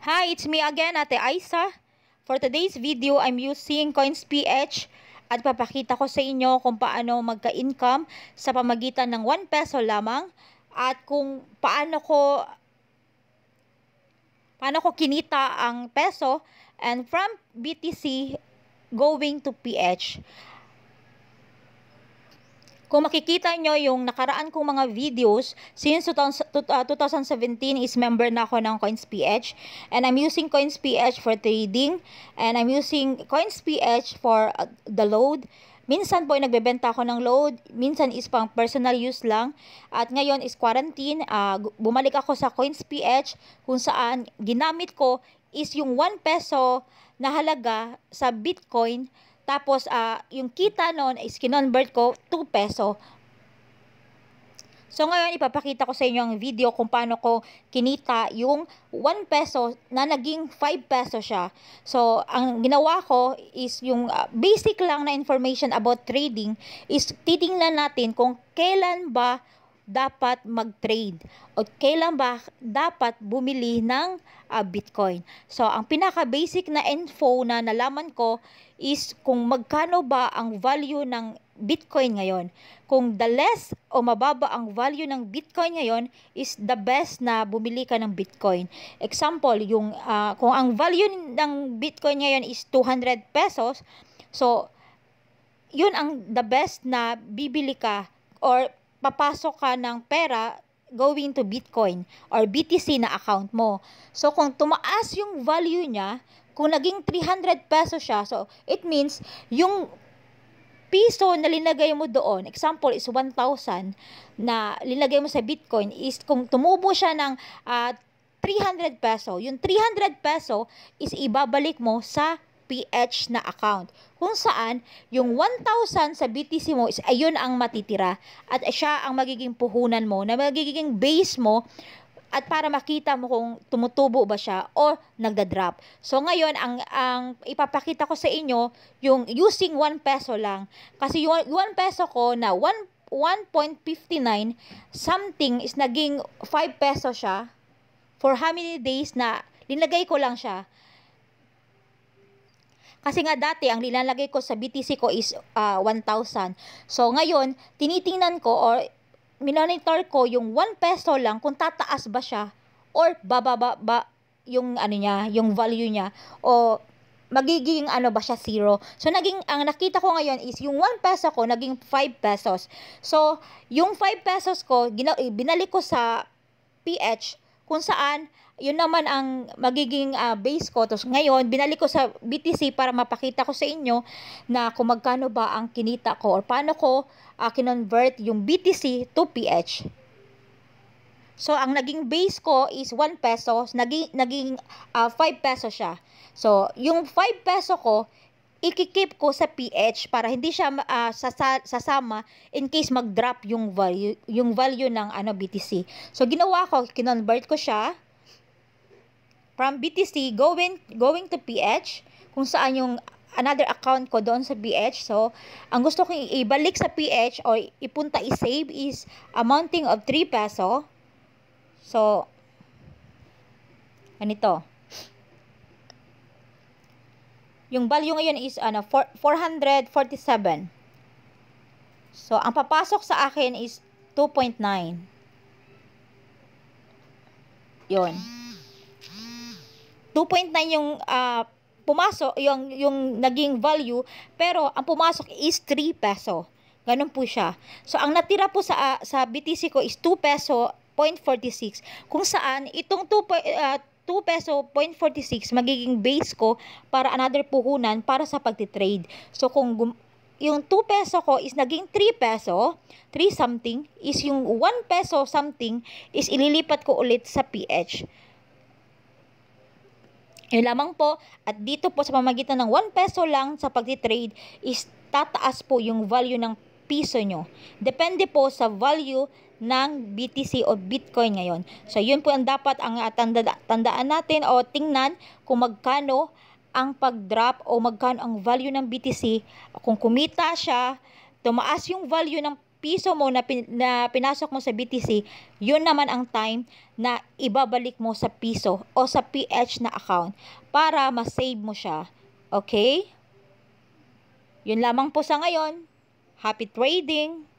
Hi, it's me again, Ate Aisa. For today's video, I'm using CoinsPH at papakita ko sa inyo kung paano magka-income sa pamagitan ng 1 peso lamang at kung paano ko paano ko kinita ang peso and from BTC going to PH. Kung makikita nyo yung nakaraan kong mga videos, since 2017 uh, is member na ako ng CoinsPH. And I'm using CoinsPH for trading. And I'm using CoinsPH for uh, the load. Minsan po ay nagbebenta ako ng load, minsan is pang personal use lang. At ngayon is quarantine, uh, bumalik ako sa CoinsPH kung saan ginamit ko is yung 1 peso na halaga sa Bitcoin tapos, uh, yung kita noon is kinonvert ko 2 peso. So, ngayon, ipapakita ko sa inyo ang video kung paano ko kinita yung 1 peso na naging 5 peso siya. So, ang ginawa ko is yung uh, basic lang na information about trading is titingnan natin kung kailan ba dapat mag-trade o kailan ba dapat bumili ng uh, Bitcoin. So, ang pinaka-basic na info na nalaman ko is kung magkano ba ang value ng Bitcoin ngayon. Kung the less o mababa ang value ng Bitcoin ngayon is the best na bumili ka ng Bitcoin. Example, yung uh, kung ang value ng Bitcoin ngayon is 200 pesos, so yun ang the best na bibili ka or papasok ka ng pera going to Bitcoin or BTC na account mo. So, kung tumaas yung value niya, kung naging 300 pesos siya, so, it means, yung piso na linagay mo doon, example is 1,000 na linagay mo sa Bitcoin, is kung tumubo siya ng uh, ah, 300 peso, yung 300 peso is ibabalik mo sa PH na account. Kung saan, yung 1,000 sa BTC mo is ayun ang matitira at siya ang magiging puhunan mo na magiging base mo at para makita mo kung tumutubo ba siya o nagda-drop. So ngayon ang ang ipapakita ko sa inyo yung using 1 peso lang kasi yung 1 peso ko na 1 1.59 something is naging 5 peso siya for how many days na linagay ko lang siya. Kasi nga dati, ang nilalagay ko sa BTC ko is uh, ah, 1,000. So, ngayon, tinitingnan ko or minonitor ko yung 1 peso lang kung tataas ba siya or bababa ba yung ano niya, yung value niya o magiging ano ba siya zero. So naging ang nakita ko ngayon is yung 1 peso ko naging 5 pesos. So yung 5 pesos ko gina, binalik ko sa PH kung saan yun naman ang magiging uh, base ko. Tapos ngayon, binalik ko sa BTC para mapakita ko sa inyo na kung magkano ba ang kinita ko or paano ko uh, kinonvert yung BTC to PH. So, ang naging base ko is 1 peso, naging, naging uh, 5 peso siya. So, yung 5 peso ko, ikikip ko sa PH para hindi siya uh, sasa, sasama in case mag-drop yung value, yung value ng ano, BTC. So, ginawa ko, kinonvert ko siya from BTC going going to PH kung saan yung another account ko doon sa PH. So, ang gusto kong ibalik sa PH or ipunta i-save is amounting of 3 peso. So, ganito. Yung value ngayon is ano 447. So, ang papasok sa akin is 2.9. Yon. 2.9 yung uh, pumasok, yung, yung naging value, pero ang pumasok is 3 peso. Ganun po siya. So, ang natira po sa, uh, sa BTC ko is 2 peso 0.46. Kung saan, itong 2, uh, 2 peso 0.46 magiging base ko para another puhunan para sa pagtitrade. So, kung yung 2 peso ko is naging 3 peso, 3 something, is yung 1 peso something is ililipat ko ulit sa PH. Yun lamang po, at dito po sa pamagitan ng 1 peso lang sa pagtitrade is tataas po yung value ng piso nyo. Depende po sa value ng BTC o Bitcoin ngayon. So, yun po ang dapat ang tanda, tandaan natin o tingnan kung magkano ang pag-drop o magkano ang value ng BTC. Kung kumita siya, tumaas yung value ng piso mo na, pin, na pinasok mo sa BTC, yun naman ang time na ibabalik mo sa piso o sa PH na account para ma-save mo siya. Okay? Yun lamang po sa ngayon. Happy trading!